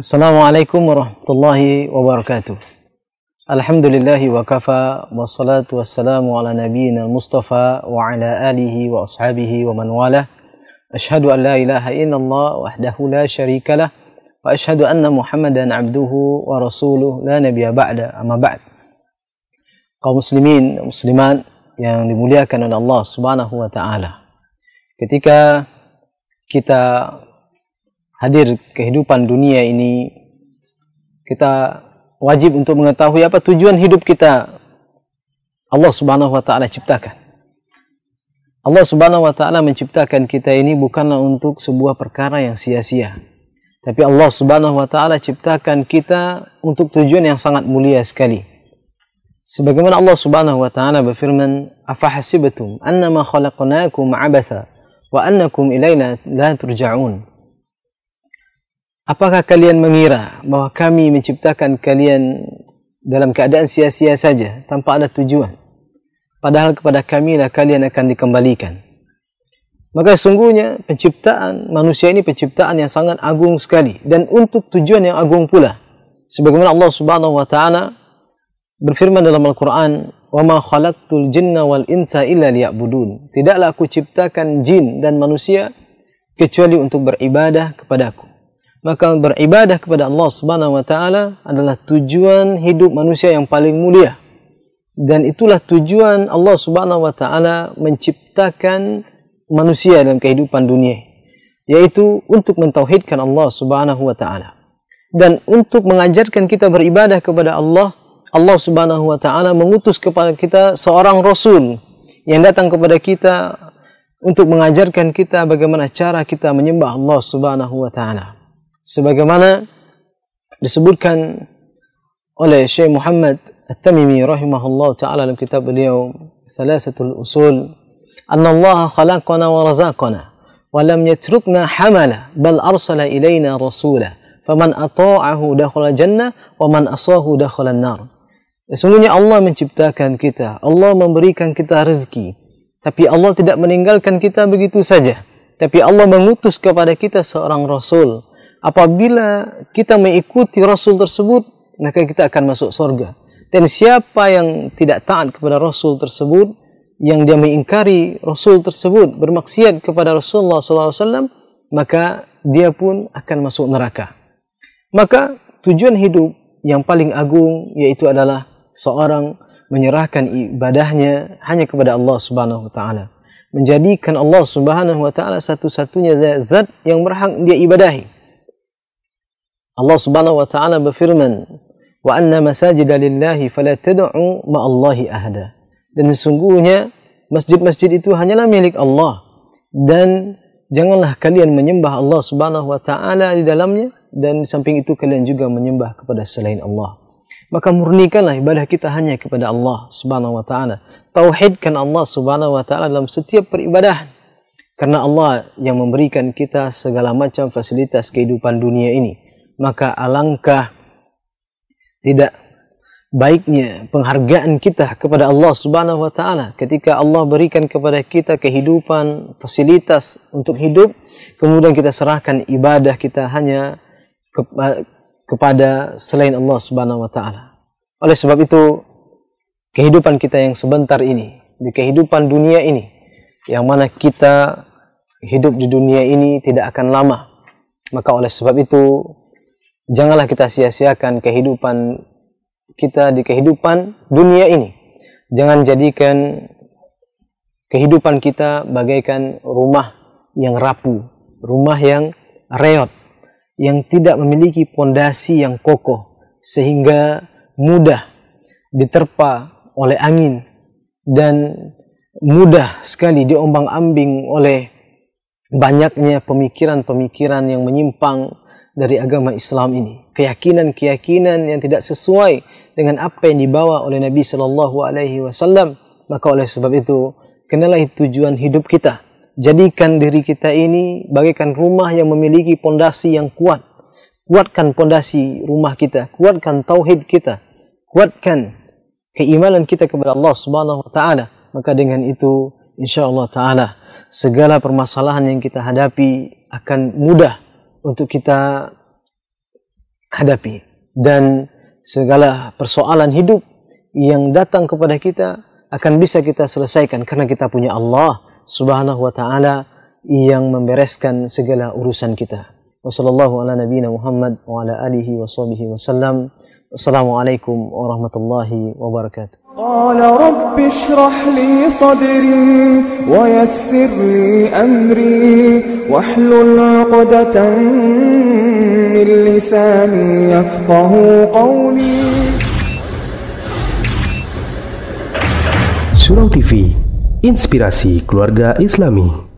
Assalamualaikum warahmatullahi wabarakatuh. Alhamdulillahi wa kafa wassalatu wassalamu ala nabiyyina al-mustafa wa ala alihi wa ashabihi wa man wala. Ashhadu an la ilaha illallah wahdahu la syarika lah wa ashhadu anna Muhammadan abduhu wa rasuluh la nabiyya ba'da amma ba'd. Kaum muslimin muslimat yang dimuliakan oleh Allah Subhanahu wa taala. Ketika kita hadir kehidupan dunia ini kita wajib untuk mengetahui apa tujuan hidup kita Allah Subhanahu wa taala ciptakan. Allah Subhanahu wa taala menciptakan kita ini bukanlah untuk sebuah perkara yang sia-sia. Tapi Allah Subhanahu wa taala ciptakan kita untuk tujuan yang sangat mulia sekali. Sebagaimana Allah Subhanahu wa taala berfirman, "Afahasibatum annama khalaqnakum 'abatha wa annakum ilaina la turja'un?" Apakah kalian mengira bahawa kami menciptakan kalian dalam keadaan sia-sia saja tanpa ada tujuan? Padahal kepada kami lah kalian akan dikembalikan. Maka sungguhnya penciptaan manusia ini penciptaan yang sangat agung sekali dan untuk tujuan yang agung pula. Sebagaimana Allah Subhanahu wa taala berfirman dalam Al-Qur'an, "Wa ma khalaqtul jinna wal insa illa liya'budun." Tidaklah aku ciptakan jin dan manusia kecuali untuk beribadah kepadaku. Maka beribadah kepada Allah Subhanahu wa taala adalah tujuan hidup manusia yang paling mulia. Dan itulah tujuan Allah Subhanahu wa taala menciptakan manusia dalam kehidupan dunia yaitu untuk mentauhidkan Allah Subhanahu wa taala. Dan untuk mengajarkan kita beribadah kepada Allah Allah Subhanahu wa taala mengutus kepada kita seorang rasul yang datang kepada kita untuk mengajarkan kita bagaimana cara kita menyembah Allah Subhanahu wa taala sebagaimana disebutkan oleh Syekh Muhammad At-Tamimi rahimahullah ta'ala dalam kitab beliau Salasatul Usul Anna Allah khalaqana wa razaqana wa lam yatrukna hamala bal arsala ilayna rasula. Faman ata'ahu dakhala jannah wa man asahu dakhala nar Sesungguhnya Allah menciptakan kita Allah memberikan kita rezeki. Tapi Allah tidak meninggalkan kita begitu saja. Tapi Allah mengutus kepada kita seorang rasul apabila kita mengikuti rasul tersebut maka kita akan masuk surga dan siapa yang tidak taat kepada Rasul tersebut, yang dia mengingkari Rasul tersebut, bermaksiat kepada Rasulullah SAW, maka dia pun akan masuk neraka. Maka tujuan hidup yang paling agung yaitu adalah seorang menyerahkan ibadahnya hanya kepada Allah Subhanahu Wa Taala, menjadikan Allah Subhanahu Wa Taala satu-satunya zat yang berhak dia ibadahi. Allah Subhanahu Wa Taala berfirman, wa anna masajida lillahi fala tad'u ma Allahi ahada. Dan sesungguhnya masjid-masjid itu hanyalah milik Allah dan janganlah kalian menyembah Allah Subhanahu wa taala di dalamnya dan di samping itu kalian juga menyembah kepada selain Allah. Maka murnikanlah ibadah kita hanya kepada Allah Subhanahu wa taala. Tauhidkan Allah Subhanahu wa taala dalam setiap peribadahan. Karena Allah yang memberikan kita segala macam fasilitas kehidupan dunia ini. Maka alangkah tidak baiknya penghargaan kita kepada Allah Subhanahu wa taala ketika Allah berikan kepada kita kehidupan fasilitas untuk hidup kemudian kita serahkan ibadah kita hanya kepada selain Allah Subhanahu wa taala. Oleh sebab itu kehidupan kita yang sebentar ini di kehidupan dunia ini yang mana kita hidup di dunia ini tidak akan lama. Maka oleh sebab itu janganlah kita sia-siakan kehidupan kita di kehidupan dunia ini. Jangan jadikan kehidupan kita bagaikan rumah yang rapuh, rumah yang reot, yang tidak memiliki pondasi yang kokoh sehingga mudah diterpa oleh angin dan mudah sekali diombang-ambing oleh banyaknya pemikiran-pemikiran yang menyimpang dari agama Islam ini. Keyakinan-keyakinan yang tidak sesuai dengan apa yang dibawa oleh Nabi sallallahu alaihi wasallam. Maka oleh sebab itu, kenalah tujuan hidup kita. Jadikan diri kita ini bagaikan rumah yang memiliki pondasi yang kuat. Kuatkan pondasi rumah kita, kuatkan tauhid kita, kuatkan keimanan kita kepada Allah Subhanahu wa taala. Maka dengan itu insyaallah taala segala permasalahan yang kita hadapi akan mudah untuk kita hadapi dan segala persoalan hidup yang datang kepada kita akan bisa kita selesaikan karena kita punya Allah Subhanahu wa taala yang membereskan segala urusan kita. Wassallallahu ala nabiyyina Muhammad wa ala alihi wa sahbihi wasallam. Wassalamualaikum warahmatullahi wabarakatuh. قال رب اشرح لي صدري ويسر لي أمري واحلل عقدة من لساني يفقه قولي Surau TV, inspirasi keluarga Islami.